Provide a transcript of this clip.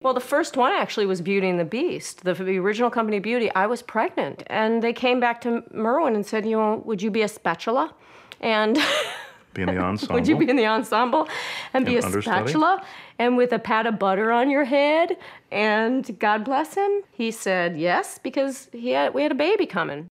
Well, the first one actually was Beauty and the Beast, the, the original company Beauty. I was pregnant, and they came back to Merwin and said, "You know, would you be a spatula?" And Be in the ensemble. would you be in the ensemble and be a understudy? spatula and with a pat of butter on your head? And God bless him, he said yes because he had we had a baby coming.